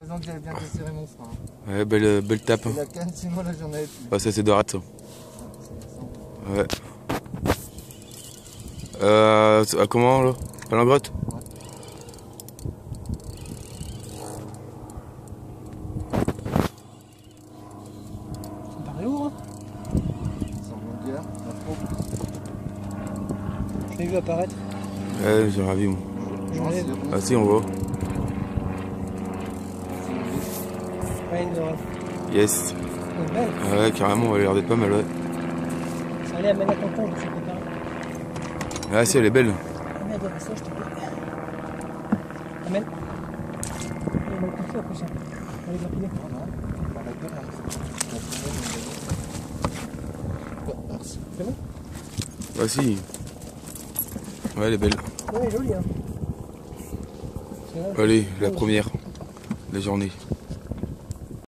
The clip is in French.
Que j'avais bien desserré mon frein. Ouais, belle, belle tape. La canne, sinon là j'en avais plus. Ah, ça c'est de rate ça. Ouais. Euh, à comment là? À la grotte Ça paraît lourd, hein Sans longueur, pas trop. Je l'ai vu apparaître. Ouais, j'ai ravi moi. J'en ai. Ah si, on voit. Yes. Belle. Ouais, carrément, elle a l'air d'être pas mal, ouais. Ça allait à mettre à tonton, je sais pas. Ah si, elle est belle. Ah merde, ça, je te plaît. Amène. Va le coucher après ça. Hein. Ouais, merci. C'est bon? Ah si. Ouais, elle est belle. Ouais, elle est jolie, hein. Allez, la première de la journée.